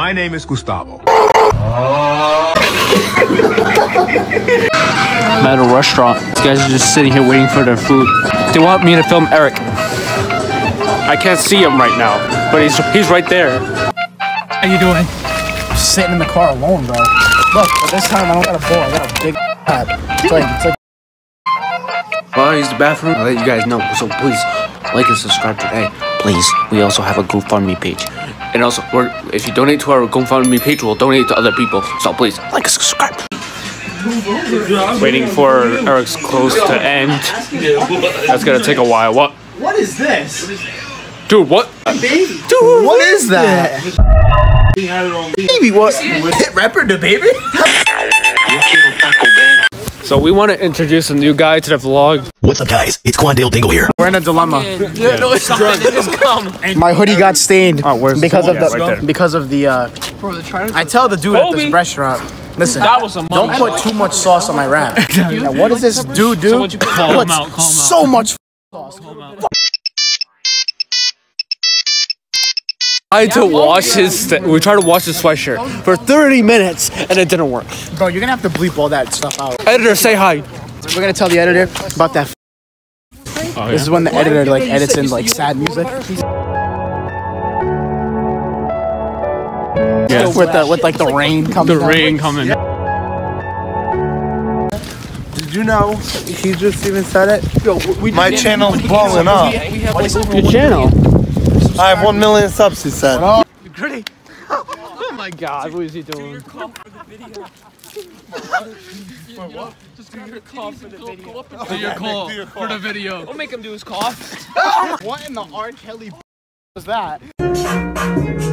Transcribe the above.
My name is Gustavo. I'm at a restaurant. These guys are just sitting here waiting for their food. They want me to film Eric. I can't see him right now, but he's he's right there. How you doing? sitting in the car alone, bro. Look, but this time I don't got a bowl. I got a big pad. It's like, it's like Well, use the bathroom. I'll let you guys know. So please like and subscribe today. Please. We also have a GoFundMe page. And also, we're, if you donate to our GoFundMe page, we'll donate to other people. So please like and subscribe. Waiting for Eric's close to end. That's gonna take a while. What? What is this? Dude, what? Dude, what is that? Baby, what? Hit rapper the baby? So we want to introduce a new guy to the vlog. What's up, guys? It's Quandale Dingle here. We're in a dilemma. come. My hoodie got stained Oh, where's the because of the Yeah, right because of the. Uh, I tell the dude at this restaurant, listen, That was a don't money put too much sauce on my wrap. now, what does this dude do? what you call him out, call him out. so much. I had to wash his. Th- we tried to wash his sweatshirt for 30 minutes and it didn't work. Bro, you're gonna have to bleep all that stuff out. Editor, say hi. We're gonna tell the editor about that. Oh, this is when the editor like edits in like sad music. Yeah. With the with like the rain coming. The rain coming. Did you know he just even said it? My channel's blowing up. Your channel. I have one million subs. He said. Gritty. Oh my god, what is he doing? Do your call for the video. Don't make him do his cough. What in the R. Kelly was that?